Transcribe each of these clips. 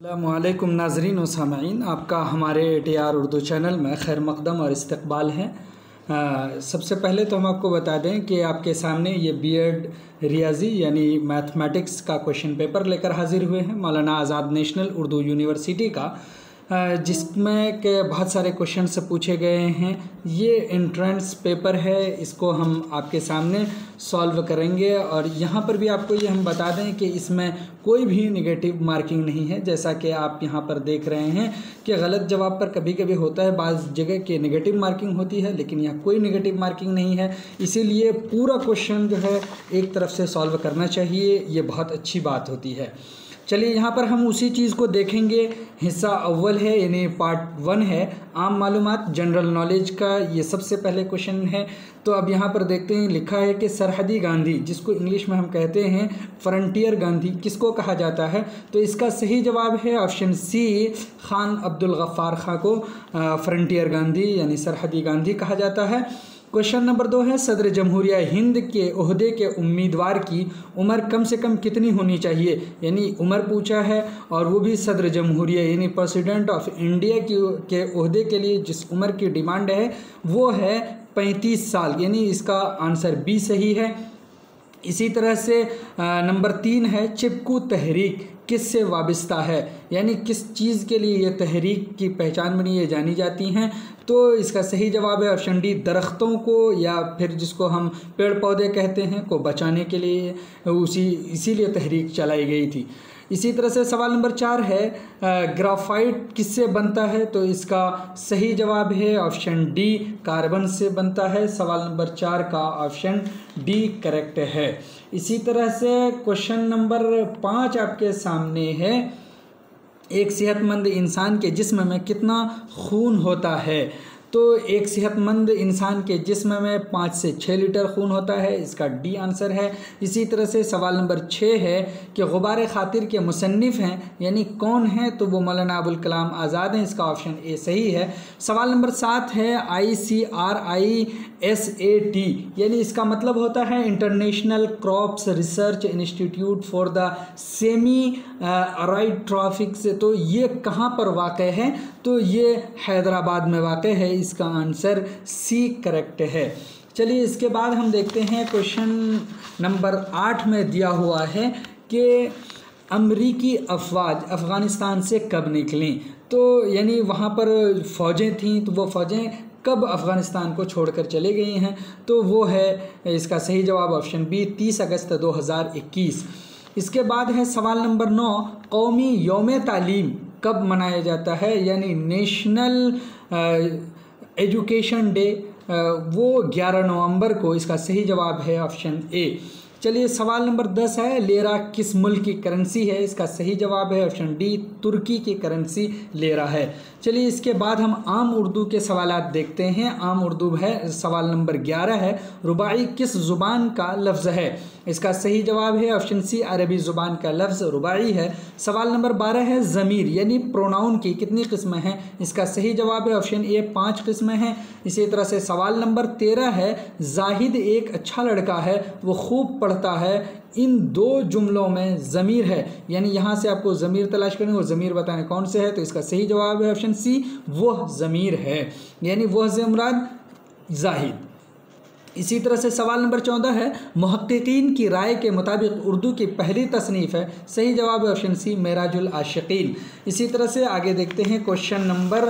अल्लाम नाजरीन व सामीन आपका हमारे A T R Urdu channel में खैर मकदम और इस्तबाल है। सबसे पहले तो हम आपको बता दें कि आपके सामने ये बी एड रियाजी यानी मैथमेटिक्स का क्वेश्चन पेपर लेकर हाजिर हुए हैं। मौलाना आज़ाद नेशनल उर्दू यूनिवर्सिटी का। जिसमें के बहुत सारे क्वेश्चन पूछे गए हैं। ये एंट्रेंस पेपर है, इसको हम आपके सामने सॉल्व करेंगे और यहाँ पर भी आपको ये हम बता दें कि इसमें कोई भी निगेटिव मार्किंग नहीं है, जैसा कि आप यहाँ पर देख रहे हैं कि गलत जवाब पर कभी कभी होता है, बाज़ जगह के निगेटिव मार्किंग होती है, लेकिन यहाँ कोई निगेटिव मार्किंग नहीं है। इसीलिए पूरा क्वेश्चन जो है, एक तरफ़ से सॉल्व करना चाहिए, ये बहुत अच्छी बात होती है। चलिए यहाँ पर हम उसी चीज़ को देखेंगे। हिस्सा अव्वल है, यानी पार्ट वन है। आम मालूम जनरल नॉलेज का ये सबसे पहले क्वेश्चन है। तो अब यहाँ पर देखते हैं, लिखा है कि सरहदी गांधी, जिसको इंग्लिश में हम कहते हैं फ्रंटियर गांधी, किसको कहा जाता है? तो इसका सही जवाब है ऑप्शन सी खान अब्दुल गफ़ार खां को फ्रंटियर गांधी, यानी सरहदी गांधी कहा जाता है। क्वेश्चन नंबर दो है, सदर जमहूरिया हिंद के अहदे के उम्मीदवार की उम्र कम से कम कितनी होनी चाहिए? यानी उम्र पूछा है और वो भी सदर जमहूरिया, यानी प्रेसिडेंट ऑफ़ इंडिया की के अहदे के लिए जिस उम्र की डिमांड है, वो है पैंतीस साल। यानी इसका आंसर बी सही है। इसी तरह से नंबर तीन है, चिपकू तहरीक। किस से वाबस्ता है? यानी किस चीज़ के लिए ये तहरीक की पहचान बनी ये जानी जाती हैं? तो इसका सही जवाब है ऑप्शन डी दरख्तों को, या फिर जिसको हम पेड़ पौधे कहते हैं, को बचाने के लिए उसी, इसीलिए तहरीक चलाई गई थी। इसी तरह से सवाल नंबर चार है ग्राफाइट किससे बनता है? तो इसका सही जवाब है ऑप्शन डी, कार्बन से बनता है। सवाल नंबर चार का ऑप्शन डी करेक्ट है। इसी तरह से क्वेश्चन नंबर पाँच आपके सामने है। एक सेहतमंद इंसान के जिस्म में कितना खून होता है? तो एक सेहतमंद इंसान के जिस्म में पाँच से छः लीटर खून होता है, इसका डी आंसर है। इसी तरह से सवाल नंबर छः है कि गुबार खातिर के मुसनफ़ हैं, यानी कौन हैं? तो वो मौलाना अबुल कलाम आज़ाद हैं, इसका ऑप्शन ए सही है। सवाल नंबर सात है I C R I S A T, यानी इसका मतलब होता है international crops research institute for the semi arid tropics से तो ये कहाँ पर वाक़ है? तो ये हैदराबाद में वाक़ है, इसका आंसर सी करेक्ट है। चलिए, इसके बाद हम देखते हैं क्वेश्चन नंबर आठ में दिया हुआ है कि अमरीकी अफवाज अफ़गानिस्तान से कब निकलें? तो यानी वहाँ पर फ़ौजें थीं तो वो फ़ौजें कब अफ़गानिस्तान को छोड़कर चले गई हैं? तो वो है, इसका सही जवाब ऑप्शन बी तीस अगस्त 2021 इसके बाद है सवाल नंबर नौ, कौमी योम तालीम। कब मनाया जाता है, यानी नेशनल एजुकेशन डे वो 11 नवंबर को, इसका सही जवाब है ऑप्शन ए। चलिए, सवाल नंबर दस है, लेरा किस मुल्क की करेंसी है? इसका सही जवाब है ऑप्शन डी, तुर्की की करेंसी लेरा है। चलिए, इसके बाद हम आम उर्दू के सवाल देखते हैं। आम उर्दू है, सवाल नंबर ग्यारह है, रुबाई किस ज़ुबान का लफ्ज़ है? इसका सही जवाब है ऑप्शन सी, अरबी ज़ुबान का लफ्ज़ रुबाई है। सवाल नंबर बारह है, ज़मीर, यानी प्रोनाउन की कितनी किस्में हैं? इसका सही जवाब है ऑप्शन ए, पाँच किस्में हैं। इसी तरह से सवाल नंबर तेरह है, जाहिद एक अच्छा लड़का है, वो खूब पढ़ता है, इन दो जुमलों में ज़मीर है। यानी यहाँ से आपको ज़मीर तलाश करनी वो ज़मीर बताने कौन से है तो इसका सही जवाब है ऑप्शन सी, वह ज़मीर है। यानी वह से जाहिद। इसी तरह से सवाल नंबर चौदह है महक्कीन की राय के मुताबिक उर्दू की पहली तसनीफ़ है। सही जवाब है ऑप्शन सी, मेराजुल आशिकीन। इसी तरह से आगे देखते हैं, क्वेश्चन नंबर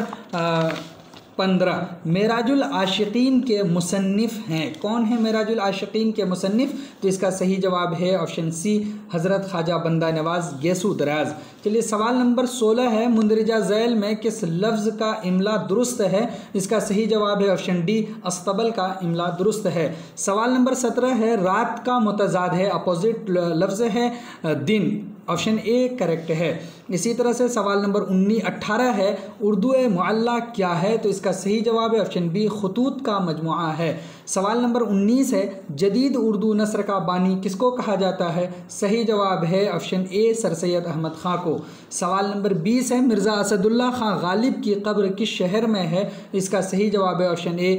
पंद्रह। मेराजुल आशिकीन के मुसन्फ़ हैं। कौन है मेराजुल आशिकीन के मुसन्फ़ तो इसका सही जवाब है ऑप्शन सी, हज़रत ख्वाजा बंदा नवाज़ गेसू दराज। चलिए, सवाल नंबर सोलह है, मुंदरजा जैल में किस लफ्ज़ का इमला दुरुस्त है? इसका सही जवाब है ऑप्शन डी, अस्तबल का इमला दुरुस्त है। सवाल नंबर सत्रह है, रात का मुतजाद है, अपोजिट लफ्ज़ है, दिन। ऑप्शन ए करेक्ट है। इसी तरह से सवाल नंबर उन्नीस अट्ठारह है, उर्दू मुअल्ला क्या है? तो इसका सही जवाब है ऑप्शन बी, खतूत का मजमु है। सवाल नंबर उन्नीस है, जदीद उर्दू नसर का बानी किसको कहा जाता है? सही जवाब है option A, sir Syed Ahmad Khan को। सवाल नंबर बीस है, मिर्ज़ा असदुल्ला खां गालिब की कब्र किस शहर में है? इसका सही जवाब है ऑप्शन ए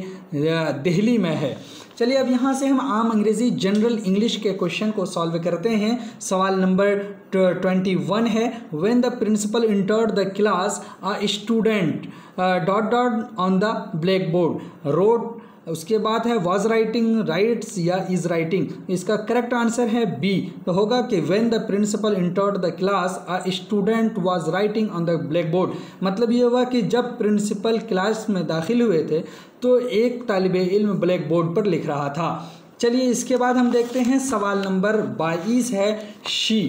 दिल्ली में है। चलिए अब यहाँ से हम आम अंग्रेज़ी जनरल इंग्लिश के क्वेश्चन को सॉल्व करते हैं। सवाल नंबर ट्वेंटी वन है when the principal entered the class a student dot dot on the blackboard wrote उसके बाद है वॉज़ राइटिंग राइट्स या इज़ राइटिंग इसका करेक्ट आंसर है बी तो होगा कि when the principal entered the class a student was writing on the blackboard मतलब ये हुआ कि जब प्रिंसिपल क्लास में दाखिल हुए थे तो एक तालब इल्म ब्लैक बोर्ड पर लिख रहा था। चलिए इसके बाद हम देखते हैं सवाल नंबर बाईस है शी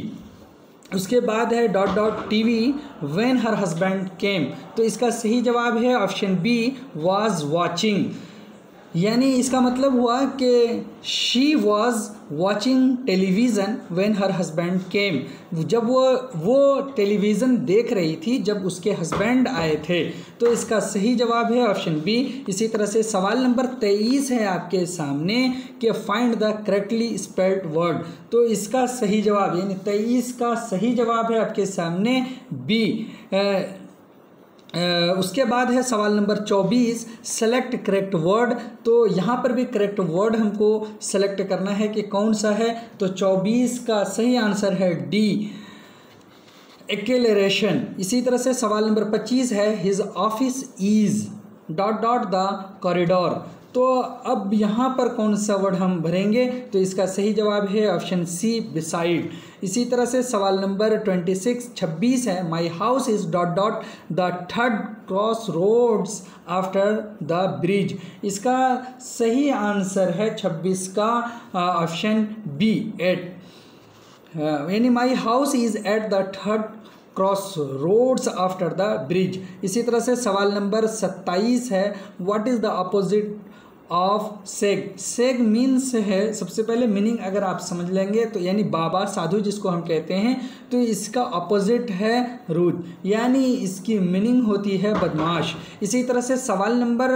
उसके बाद है dot dot T V when her husband came तो इसका सही जवाब है ऑप्शन बी वॉज़ वॉचिंग यानी इसका मतलब हुआ कि she was watching television when her husband came जब वो वो टेलीविज़न देख रही थी जब उसके हस्बैंड आए थे। तो इसका सही जवाब है ऑप्शन बी इसी तरह से सवाल नंबर तेईस है आपके सामने कि find the correctly spelled word तो इसका सही जवाब, यानी तेईस का सही जवाब है आपके सामने बी उसके बाद है सवाल नंबर चौबीस सेलेक्ट करेक्ट वर्ड तो यहाँ पर भी करेक्ट वर्ड हमको सेलेक्ट करना है कि कौन सा है? तो चौबीस का सही आंसर है डी एक्लेरेशन इसी तरह से सवाल नंबर पच्चीस है his office is dot dot the corridor तो अब यहाँ पर कौन सा वर्ड हम भरेंगे? तो इसका सही जवाब है ऑप्शन सी बिसाइड इसी तरह से सवाल नंबर ट्वेंटी सिक्स छब्बीस है. My house is dot dot the third cross roads after the bridge इसका सही आंसर है छब्बीस का ऑप्शन बी एट यानी my house is at the third cross roads after the bridge इसी तरह से सवाल नंबर सत्ताईस है. What is the opposite of sage sage means है, सबसे पहले मीनिंग अगर आप समझ लेंगे तो यानी बाबा साधु जिसको हम कहते हैं तो इसका अपोजिट है रूद यानी इसकी मीनिंग होती है बदमाश। इसी तरह से सवाल नंबर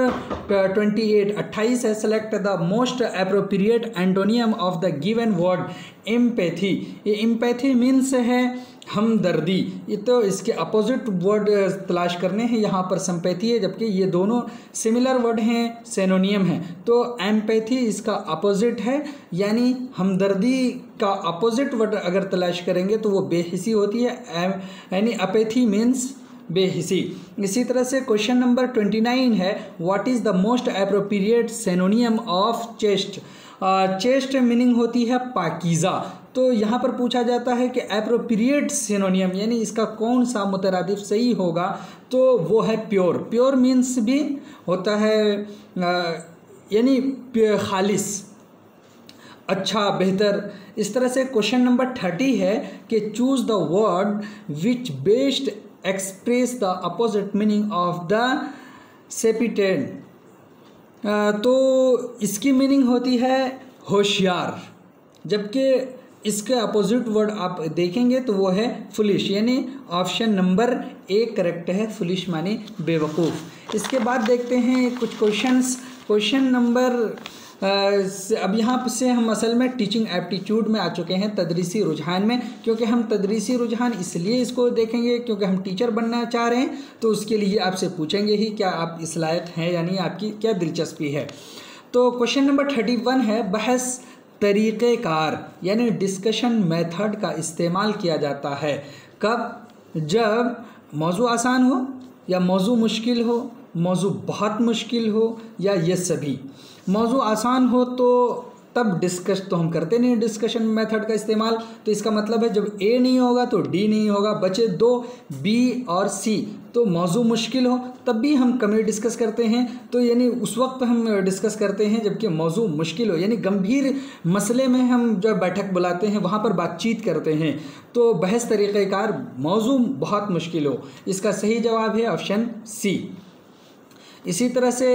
ट्वेंटी एट अट्ठाईस है select the most appropriate antonym of the given word empathy ये एम्पैथी मीन्स है हमदर्दी। ये तो इसके अपोजिट वर्ड तलाश करने हैं, यहाँ पर सम्पैथी है, जबकि ये दोनों सिमिलर वर्ड हैं सेनोनियम हैं। तो एम्पैथी इसका अपोजिट है, यानी हमदर्दी का अपोजिट वर्ड अगर तलाश करेंगे तो वो बेहिसी होती है यानी अपेथी मीन्स बेहिसी। इसी तरह से क्वेश्चन नंबर ट्वेंटी नाइन है what is the most appropriate synonym of chaste chaste meaning होती है पाकिज़ा। तो यहाँ पर पूछा जाता है कि अप्रोप्रिएट सिनोनियम यानी इसका कौन सा मुतरदफ सही होगा तो वो है प्योर प्योर मीन्स भी होता है यानी खालिस अच्छा बेहतर. इस तरह से क्वेश्चन नंबर थर्टी है कि choose the word which best expresses the opposite meaning of the sapient तो इसकी मीनिंग होती है होशियार, जबकि इसके अपोजिट वर्ड आप देखेंगे तो वो है फुलिश यानी ऑप्शन नंबर ए करेक्ट है फुलिश माने बेवकूफ़। इसके बाद देखते हैं कुछ क्वेश्चंस क्वेश्चन नंबर अब यहाँ से हम असल में टीचिंग एप्टीट्यूड में आ चुके हैं तदरीसी रुझान में, क्योंकि हम तदरीसी रुझान इसलिए इसको देखेंगे क्योंकि हम टीचर बनना चाह रहे हैं तो उसके लिए आपसे पूछेंगे ही क्या आप इस लायक हैं, यानी आपकी क्या दिलचस्पी है। तो क्वेश्चन नंबर थर्टी वन है, बहस तरीक़ेकार, यानी डिस्कशन मेथड का इस्तेमाल किया जाता है। कब? जब मौजू आसान हो, या मौजू मुश्किल हो, मौजू बहुत मुश्किल हो, या ये सभी। मौजू आसान हो तो तब डिस्कस तो हम करते नहीं डिस्कशन मेथड का इस्तेमाल। तो इसका मतलब है, जब ए नहीं होगा तो डी नहीं होगा, बचे दो बी और सी तो मौजू मुश्किल हो, तब भी हम कमी डिस्कस करते हैं। तो यानी उस वक्त हम डिस्कस करते हैं, जबकि मौजू मुश्किल हो। यानी गंभीर मसले में हम जो बैठक बुलाते हैं, वहाँ पर बातचीत करते हैं। तो बहस तरीक़ार मौजू बहुत मुश्किल हो। इसका सही जवाब है ऑप्शन सी इसी तरह से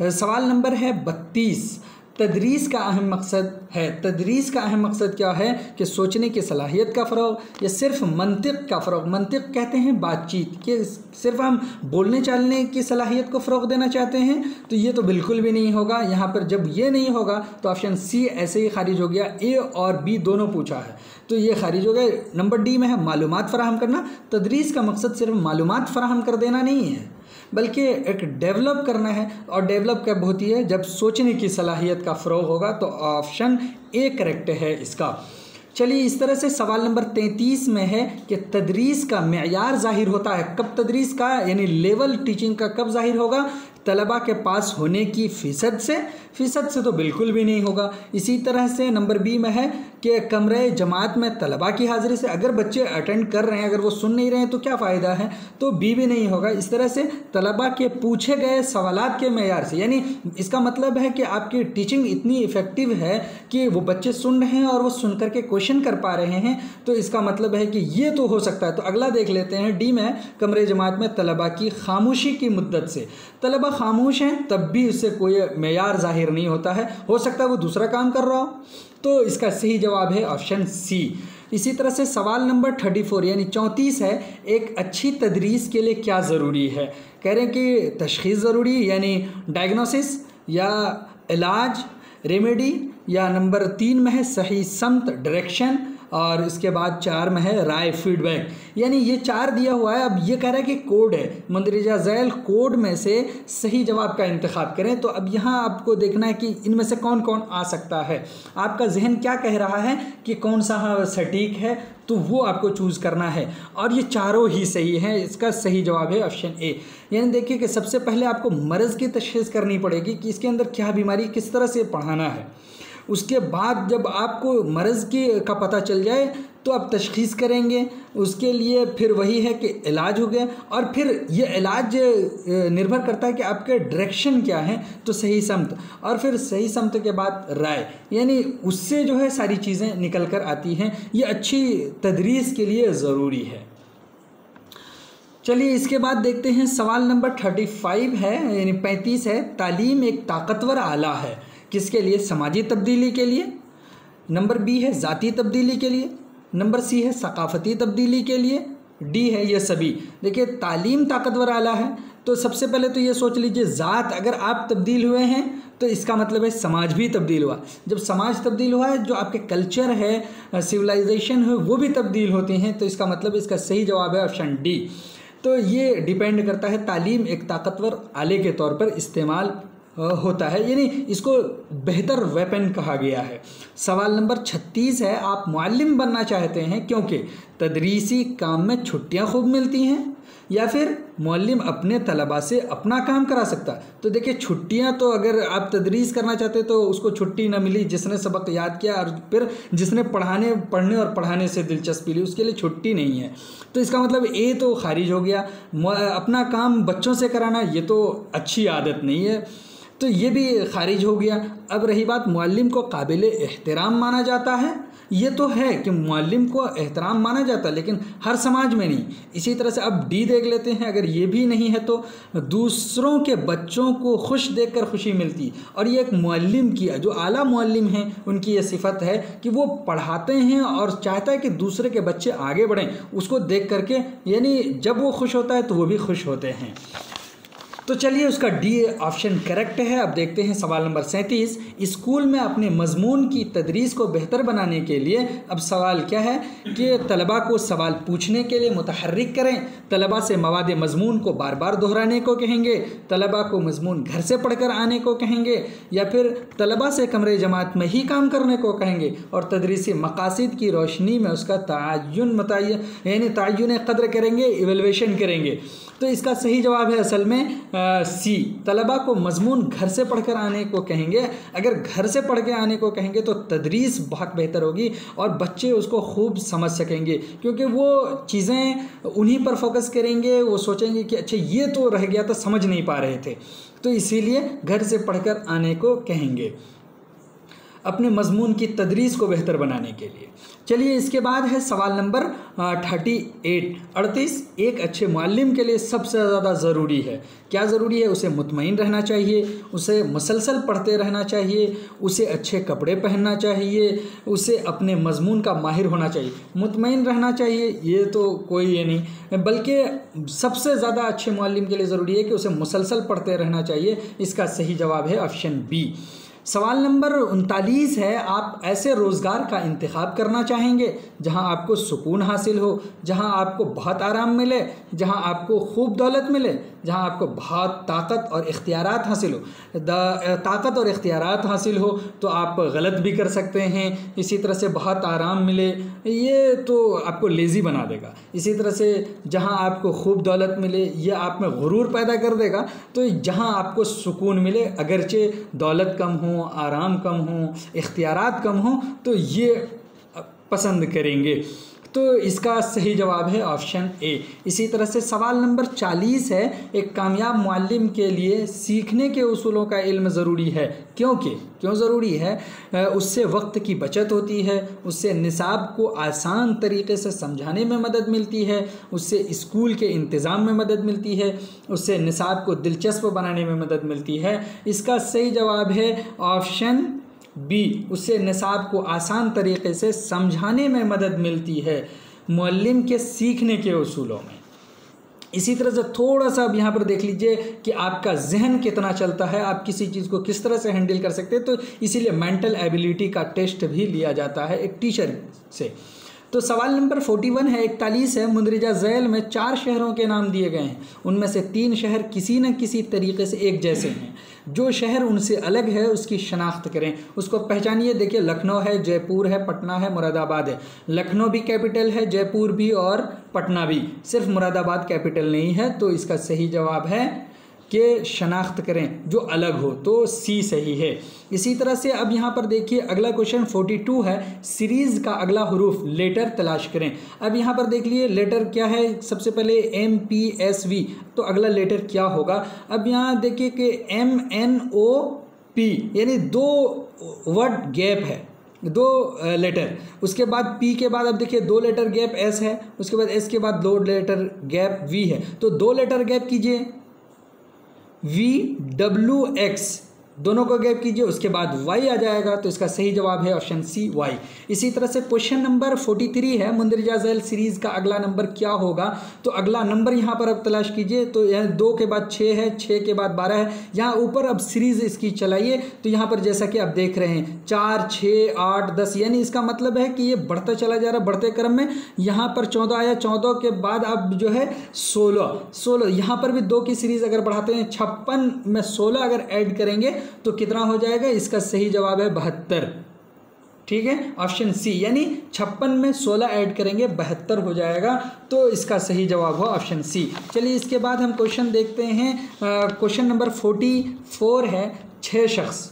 सवाल नंबर है बत्तीस। तदरीस का अहम मकसद है। तदरीस का अहम मकसद क्या है कि सोचने की सलाहियत का फ़रोग, या सिर्फ़ मंतिक का फ़रोग। मंतिक कहते हैं बातचीत, कि सिर्फ़ हम बोलने चालने की सलाहियत को फ़रोग देना चाहते हैं तो ये तो बिल्कुल भी नहीं होगा। यहाँ पर जब ये नहीं होगा तो ऑप्शन सी ऐसे ही खारिज हो गया। ए और बी दोनों पूछा है। तो ये खारिज हो गया। नंबर डी में है मालूम फ़राहम करना। तदरीस का मकसद सिर्फ़ मालूम फ़राहम कर देना नहीं है। बल्कि एक डेवलप करना है और डेवलप कब होती है? जब सोचने की सलाहियत का फ़रोग होगा तो ऑप्शन ए करेक्ट है इसका। चलिए, इस तरह से सवाल नंबर तैंतीस में है कि तदरीस का मैार ज़ाहिर होता है। कब तदरीस का, यानी लेवल टीचिंग का कब ज़ाहिर होगा? तलबा के पास होने की फ़ीसद से फ़ीसद से तो बिल्कुल भी नहीं होगा। इसी तरह से नंबर बी में है कि कमरे जमात में तलबा की हाज़िरी से अगर बच्चे अटेंड कर रहे हैं, अगर वो सुन नहीं रहे हैं तो क्या फ़ायदा है? तो बी भी नहीं होगा। इस तरह से तलबा के पूछे गए सवाल के मैार से, यानी इसका मतलब है कि आपकी टीचिंग इतनी इफ़ेक्टिव है कि वो बच्चे सुन रहे हैं और वो सुन करके क्वेश्चन कर पा रहे हैं तो इसका मतलब है कि ये तो हो सकता है। तो अगला देख लेते हैं डी में, कमरे जमात में तलबा की खामोशी की मुद्दत से। तलबा खामोश हैं, तब भी उससे कोई मैार ज़ाहिर नहीं होता है। हो सकता है वो दूसरा काम कर रहा हो। तो इसका सही जवाब है ऑप्शन सी। इसी तरह से सवाल नंबर थर्टी फोर यानी चौंतीस है, एक अच्छी तदरीस के लिए क्या ज़रूरी है? कह रहे हैं कि तशखीस ज़रूरी, यानी डायग्नोसिस या इलाज, रेमेडी, या नंबर तीन में है सही समत डायरेक्शन और इसके बाद चार में है राय फीडबैक यानी ये चार दिया हुआ है, अब ये कह रहा है कि कोड है। मंदरजा जैल कोड में से सही जवाब का इंतखब करें। तो अब यहाँ आपको देखना है कि इनमें से कौन कौन आ सकता है। आपका जहन क्या कह रहा है कि कौन सा सटीक है तो वो आपको चूज़ करना है। और ये चारों ही सही हैं, इसका सही जवाब है ऑप्शन ए यानी देखिए कि सबसे पहले आपको मर्ज़ की तशखीस करनी पड़ेगी कि इसके अंदर क्या बीमारी किस तरह से पढ़ाना है। उसके बाद जब आपको मर्ज़ की, का पता चल जाए तो आप तशखीस करेंगे। उसके लिए फिर वही है कि इलाज हो गया। और फिर ये इलाज निर्भर करता है कि आपके डायरेक्शन क्या है तो सही समत। और फिर सही समत के बाद राय। यानी उससे जो है सारी चीज़ें निकल कर आती हैं। ये अच्छी तदरीस के लिए ज़रूरी है। चलिए, इसके बाद देखते हैं। सवाल नंबर थर्टी फाइव है, यानी पैंतीस है। तालीम एक ताकतवर आला है। किसके लिए? समाजी तब्दीली के लिए। नंबर बी है ज़ाती तब्दीली के लिए। नंबर सी है सकाफ़ती तब्दीली के लिए। डी है ये सभी। देखिए, तालीम ताकतवर आला है। तो सबसे पहले तो ये सोच लीजिए, ज़ात अगर आप तब्दील हुए हैं तो इसका मतलब है समाज भी तब्दील हुआ। जब समाज तब्दील हुआ है, जो आपके कल्चर है, सिविलाइजेशन है, वो भी तब्दील होते हैं तो इसका मतलब इसका सही जवाब है ऑप्शन डी। तो ये डिपेंड करता है तालीम एक ताकतवर आले के तौर पर इस्तेमाल होता है। यानी इसको बेहतर वेपन कहा गया है। सवाल नंबर छत्तीस है, आप मुअल्लिम बनना चाहते हैं क्योंकि तदरीसी काम में छुट्टियाँ खूब मिलती हैं, या फिर मौलम अपने तलबा से अपना काम करा सकता। तो देखिए, छुट्टियाँ तो अगर आप तदरीस करना चाहते तो उसको छुट्टी ना मिली, जिसने सबक याद किया और फिर जिसने पढ़ाने, पढ़ने और पढ़ाने से दिलचस्पी ली, उसके लिए छुट्टी नहीं है। तो इसका मतलब ए तो खारिज हो गया। अपना काम बच्चों से कराना, ये तो अच्छी आदत नहीं है। तो ये भी खारिज हो गया। अब रही बात मुअल्लिम को काबिल एहतराम माना जाता है। ये तो है कि मुअल्लिम को एहतराम माना जाता है लेकिन हर समाज में नहीं। इसी तरह से अब डी देख लेते हैं, अगर ये भी नहीं है तो दूसरों के बच्चों को खुश देखकर खुशी मिलती। और ये एक मुअल्लिम की, जो आला मुअल्लिम हैं, उनकी ये सिफत है कि वो पढ़ाते हैं और चाहता है कि दूसरे के बच्चे आगे बढ़ें। उसको देख करके, यानी जब वो खुश होता है तो वो भी खुश होते हैं। तो चलिए उसका डी ऑप्शन करेक्ट है। अब देखते हैं सवाल नंबर सैंतीस। स्कूल में अपने मजमून की तदरीस को बेहतर बनाने के लिए अब सवाल क्या है कि तलबा को सवाल पूछने के लिए मुतहरक करें। तलबा से मवाद मजमून को बार बार दोहराने को कहेंगे। तलबा को मजमून घर से पढ़कर आने को कहेंगे। या फिर तलबा से कमरे जमात में ही काम करने को कहेंगे। और तदरीसी मकासद की रोशनी में उसका तयन मतन यानी तयन कदर करेंगे एवेलुएशन करेंगे। तो इसका सही जवाब है असल में सी। तलबा को मजमून घर से पढ़कर आने को कहेंगे। अगर घर से पढ़ के आने को कहेंगे तो तदरीस बहुत बेहतर होगी और बच्चे उसको खूब समझ सकेंगे। क्योंकि वो चीज़ें उन्हीं पर फोकस करेंगे, वो सोचेंगे कि अच्छा ये तो रह गया तो समझ नहीं पा रहे थे। तो इसीलिए घर से पढ़कर आने को कहेंगे। अपने मजमून की तदरीस को बेहतर बनाने के लिए। चलिए इसके बाद है सवाल नंबर थर्टी एट अड़तीस एक अच्छे मालम के लिए सबसे ज़्यादा ज़रूरी है। क्या ज़रूरी है? उसे मुतमिन रहना चाहिए, उसे मसलसल पढ़ते रहना चाहिए, उसे अच्छे कपड़े पहनना चाहिए, उसे अपने मजमून का माहिर होना चाहिए। मुतमिन रहना चाहिए, ये तो कोई ये नहीं। बल्कि सबसे ज़्यादा अच्छे मालम के लिए ज़रूरी है कि उसे मुसलसल पढ़ते रहना चाहिए। इसका सही जवाब है ऑप्शन बी। सवाल नंबर उनतालीस है, आप ऐसे रोज़गार का इंतखब करना चाहेंगे जहाँ आपको सुकून हासिल हो, जहाँ आपको बहुत आराम मिले, जहाँ आपको खूब दौलत मिले जहाँ आपको बहुत ताकत और इख्तियार हासिल हो। ताकत और इख्तियार हासिल हो तो आप गलत भी कर सकते हैं। इसी तरह से बहुत आराम मिले, ये तो आपको लेज़ी बना देगा। इसी तरह से जहाँ आपको खूब दौलत मिले यह आप में गुरूर पैदा कर देगा। तो जहाँ आपको सुकून मिले, अगरचे दौलत कम हो, आराम कम हो इख्तियार कम हो तो ये पसंद करेंगे। तो इसका सही जवाब है ऑप्शन ए। इसी तरह से सवाल नंबर चालीस है, एक कामयाब मालम के लिए सीखने के उसूलों का इल्म ज़रूरी है। क्योंकि क्यों ज़रूरी है? उससे वक्त की बचत होती है, उससे निसाब को आसान तरीके से समझाने में मदद मिलती है, उससे स्कूल के इंतज़ाम में मदद मिलती है, उससे निसाब को दिलचस्प बनाने में मदद मिलती है। इसका सही जवाब है ऑप्शन बी उससे नसाब को आसान तरीके से समझाने में मदद मिलती है मुअल्लिम के सीखने के असूलों में। इसी तरह से थोड़ा सा अब यहाँ पर देख लीजिए कि आपका जहन कितना चलता है, आप किसी चीज़ को किस तरह से हैंडल कर सकते हैं तो इसीलिए मेंटल एबिलिटी का टेस्ट भी लिया जाता है एक टीचर से। तो सवाल नंबर फोर्टी वन है, इकतालीस है, मुंदरिजा जैल में चार शहरों के नाम दिए गए हैं। उनमें से तीन शहर किसी न किसी तरीके से एक जैसे हैं। जो शहर उनसे अलग है, उसकी शनाख्त करें। उसको पहचानिए, देखिए, लखनऊ है, जयपुर है, पटना है, मुरादाबाद है। लखनऊ भी कैपिटल है, जयपुर भी और पटना भी। सिर्फ़ मुरादाबाद कैपिटल नहीं है तो इसका सही जवाब है के शनाख्त करें, जो अलग हो तो सी सही है। इसी तरह से अब यहाँ पर देखिए, अगला क्वेश्चन 42 है। सीरीज़ का अगला हरूफ लेटर तलाश करें। अब यहाँ पर देख लिए लेटर क्या है? सबसे पहले एम पी एस वी तो अगला लेटर क्या होगा? अब यहाँ देखिए कि एम एन ओ पी यानी दो वर्ड गैप है, दो लेटर उसके बाद पी के बाद अब देखिए, दो लेटर गैप एस है। उसके बाद एस के बाद दो लेटर गैप वी है। तो दो लेटर गैप कीजिए। वी डब्ल्यू एक्स दोनों को गैप कीजिए, उसके बाद वाई आ जाएगा तो इसका सही जवाब है ऑप्शन सी वाई इसी तरह से क्वेश्चन नंबर फोर्टी थ्री है मुंदरजा जैल सीरीज़ का अगला नंबर क्या होगा? तो अगला नंबर यहाँ पर अब तलाश कीजिए तो यह दो के बाद छः है छः के बाद बारह है, यहाँ ऊपर अब सीरीज़ इसकी चलाइए तो यहाँ पर जैसा कि आप देख रहे हैं, चार छः आठ, दस, यानी इसका मतलब है कि ये बढ़ता चला जा रहा है, बढ़ते क्रम में, यहाँ पर चौदह आया, चौदह के बाद अब जो है सोलह सोलह, यहाँ पर भी दो की सीरीज़ अगर बढ़ाते हैं, छप्पन में सोलह अगर ऐड करेंगे तो कितना हो जाएगा? इसका सही जवाब है बहत्तर। ठीक है? ऑप्शन सी यानी छप्पन में सोलह ऐड करेंगे, बहत्तर हो जाएगा तो इसका सही जवाब हो ऑप्शन सी चलिए, इसके बाद हम क्वेश्चन देखते हैं। क्वेश्चन नंबर फोर्टी फोर है छः शख्स।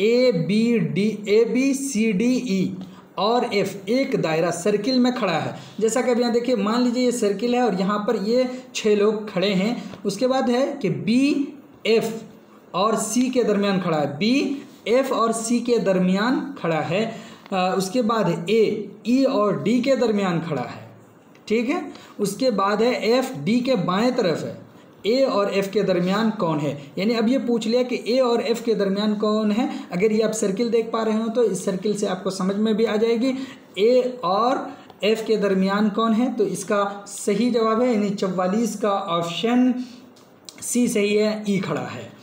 A B D A B C D E और एफ़ एक दायरा सर्किल में खड़ा है। जैसा कि अब यहाँ देखिए, मान लीजिए ये सर्किल है और यहाँ पर ये छः लोग खड़े हैं। उसके बाद है कि बी एफ़ और सी के दरमियान खड़ा है। बी एफ़ और सी के दरमियान खड़ा है। आ, उसके बाद ए ई e और डी के दरमियान खड़ा है। ठीक है? उसके बाद है एफ़ डी के बाएँ तरफ़ है। ए और एफ़ के दरमियान कौन है? यानी अब ये पूछ लिया कि ए और एफ़ के दरमियान कौन है। अगर ये आप सर्किल देख पा रहे हो तो इस सर्किल से आपको समझ में भी आ जाएगी। ए और एफ़ के दरमियान कौन है? तो इसका सही जवाब है यानी चवालीस का ऑप्शन सी सही है ई खड़ा है।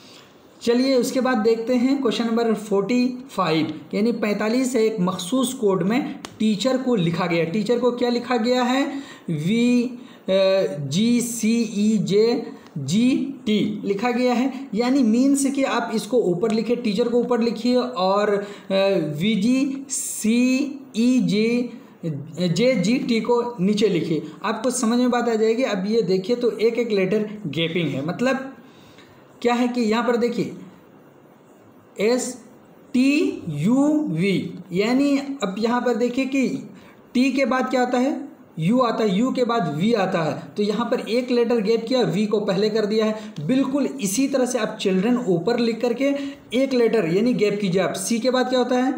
चलिए उसके बाद देखते हैं क्वेश्चन नंबर फोर्टी फाइव, यानी पैंतालीस है एक मखसूस कोड में टीचर को लिखा गया। टीचर को क्या लिखा गया है? We ji C E J G T लिखा गया है। यानी मीन्स कि आप इसको ऊपर लिखिए टीचर को ऊपर लिखिए और we ji C E J J G T को नीचे लिखिए। आपको समझ में बात आ जाएगी। अब ये देखिए तो एक एक लेटर गैपिंग है। मतलब क्या है कि यहाँ पर देखिए एस टी यू वी यानी अब यहाँ पर देखिए कि टी के बाद क्या आता है? यू आता है यू के बाद वी आता है। तो यहाँ पर एक लेटर गैप किया वी को पहले कर दिया है। बिल्कुल इसी तरह से आप चिल्ड्रन ऊपर लिख करके एक लेटर यानी गैप कीजिए आप। सी के बाद क्या होता है?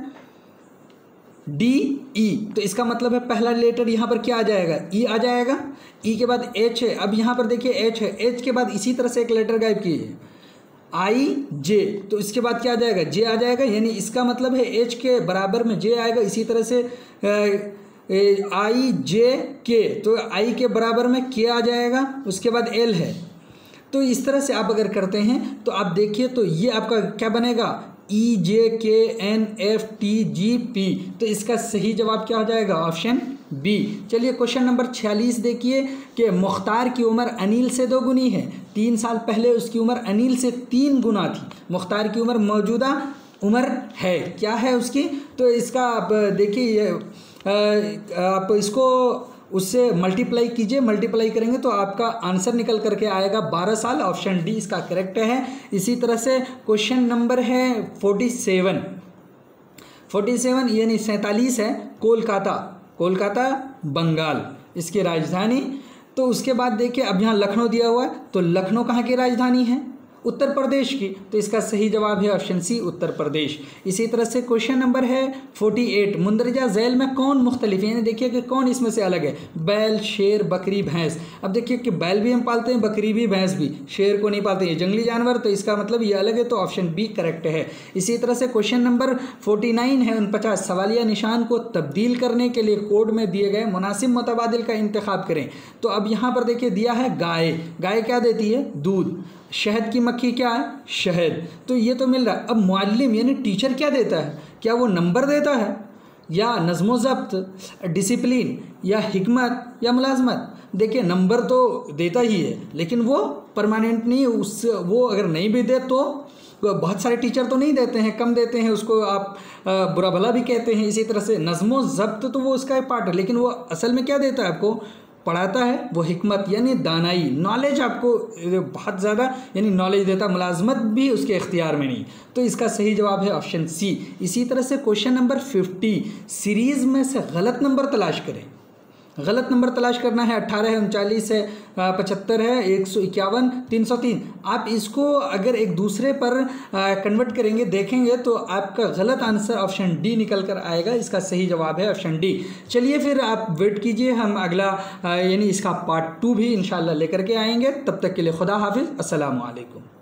डी ई तो इसका मतलब है पहला लेटर यहाँ पर क्या आ जाएगा? ई e आ जाएगा। ई e के बाद एच है। अब यहाँ पर देखिए एच है। एच के बाद इसी तरह से एक लेटर गायब कीजिए। आई जे तो इसके बाद क्या आ जाएगा? जे आ जाएगा, यानी इसका मतलब है एच के बराबर में जे आएगा, इसी तरह से आई जे के तो आई के बराबर में के आ जाएगा, उसके बाद एल है। तो इस तरह से आप अगर करते हैं तो आप देखिए तो ये आपका क्या बनेगा? E J K N F T G P तो इसका सही जवाब क्या हो जाएगा? ऑप्शन बी चलिए क्वेश्चन नंबर छियालीस देखिए कि मुख्तार की उम्र अनिल से दो गुनी है। तीन साल पहले उसकी उम्र अनिल से तीन गुना थी। मुख्तार की उम्र मौजूदा उम्र है। क्या है उसकी? तो इसका आप देखिए आप इसको उससे मल्टीप्लाई कीजिए मल्टीप्लाई करेंगे तो आपका आंसर निकल करके आएगा बारह साल ऑप्शन डी इसका करेक्ट है। इसी तरह से क्वेश्चन नंबर है फोर्टी सेवन फोर्टी सेवन यानी सैंतालीस है, कोलकाता। कोलकाता, बंगाल, इसकी राजधानी। तो उसके बाद देखिए, अब यहाँ लखनऊ दिया हुआ है तो लखनऊ कहाँ की राजधानी है? उत्तर प्रदेश की। तो इसका सही जवाब है ऑप्शन सी उत्तर प्रदेश। इसी तरह से क्वेश्चन नंबर है फोर्टी एट मुंदरजा झैल में कौन मुख्तलिफ़ है? यानी देखिए कि कौन इसमें से अलग है। बैल, शेर, बकरी, भैंस। अब देखिए कि बैल भी हम पालते हैं, बकरी भी, भैंस भी। शेर को नहीं पालते, ये जंगली जानवर। तो इसका मतलब ये अलग है तो ऑप्शन बी करेक्ट है। इसी तरह से क्वेश्चन नंबर फोर्टी नाइन है उन पचास सवालिया निशान को तब्दील करने के लिए कोड में दिए गए मुनासिब मुतबादल का इंतखब करें। तो अब यहाँ पर देखिए दिया है गाय। गाय क्या देती है? दूध। शहद की मक्खी क्या है? शहद। तो ये तो मिल रहा है। अब मुअल्लिम यानी टीचर क्या देता है? क्या वो नंबर देता है? या नज़म ज़ब्त डिसिप्लिन, या हिकमत, या मुलाजमत? देखिए, नंबर तो देता ही है, लेकिन वो परमानेंट नहीं उस, वो अगर नहीं भी दे तो बहुत सारे टीचर तो नहीं देते हैं, कम देते हैं उसको। आप बुरा भला भी कहते हैं। इसी तरह से नज़म ज़ब्त तो वो उसका एक पार्ट है, लेकिन वो असल में क्या देता है आपको? पढ़ाता है, वो हमत यानी दानाई नॉलेज आपको बहुत ज़्यादा यानी नॉलेज देता, मुलाजमत भी उसके इख्तियार में नहीं। तो इसका सही जवाब है ऑप्शन सी इसी तरह से क्वेश्चन नंबर फिफ्टी सीरीज़ में से गलत नंबर तलाश करें। गलत नंबर तलाश करना है, अट्ठारह है, उनचालीस है पचहत्तर है, एक सौ इक्यावन, तीन सौ तीन। आप इसको अगर एक दूसरे पर कन्वर्ट करेंगे, देखेंगे तो आपका गलत आंसर ऑप्शन डी निकल कर आएगा। इसका सही जवाब है ऑप्शन डी चलिए फिर आप वेट कीजिए, हम अगला यानी इसका पार्ट टू भी इन लेकर के आएँगे। तब तक के लिए खुदा हाफिज़। असलकुम